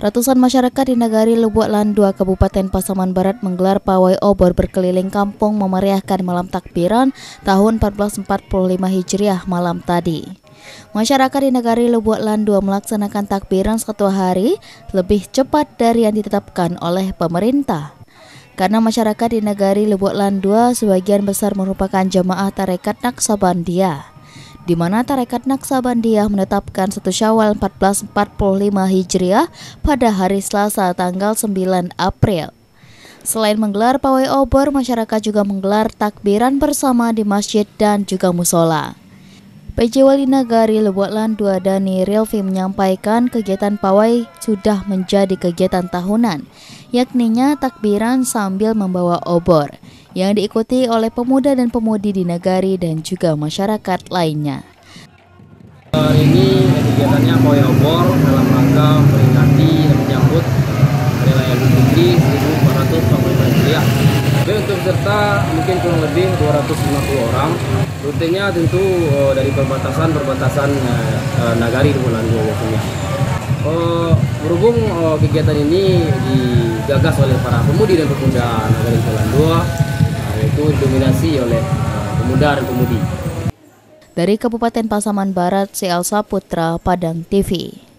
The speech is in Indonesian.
Ratusan masyarakat di Nagari Lubuk Landua, Kabupaten Pasaman Barat menggelar pawai obor berkeliling kampung memeriahkan malam takbiran tahun 1445 Hijriah malam tadi. Masyarakat di Nagari Lubuk Landua melaksanakan takbiran satu hari lebih cepat dari yang ditetapkan oleh pemerintah. Karena masyarakat di Nagari Lubuk Landua sebagian besar merupakan jemaah tarekat Naksabandia di mana Tarekat Naksabandia menetapkan 1 Syawal 1445 Hijriah pada hari Selasa tanggal 9 April. Selain menggelar pawai obor, masyarakat juga menggelar takbiran bersama di masjid dan juga musola. PJ Wali Nagari Lebuatlan Dua Dani Rilvi menyampaikan kegiatan pawai sudah menjadi kegiatan tahunan, yakninya takbiran sambil membawa obor yang diikuti oleh pemuda dan pemudi di Nagari dan juga masyarakat lainnya. Kegiatannya pawai obor dalam rangka memperingati dan menyambut Hari Raya Idul Fitri 1445 Hijriah. Jadi untuk peserta mungkin kurang lebih 250 orang. Rutinnya tentu uh, dari perbatasan-perbatasan uh, Nagari di Bulan biasanya. Uh, berhubung uh, kegiatan ini digagas oleh para pemudi dan pemuda Nagari 2 yaitu didominasi oleh pemuda dan pemudi. Dari Kabupaten Pasaman Barat, Elsa Putra, Padang TV.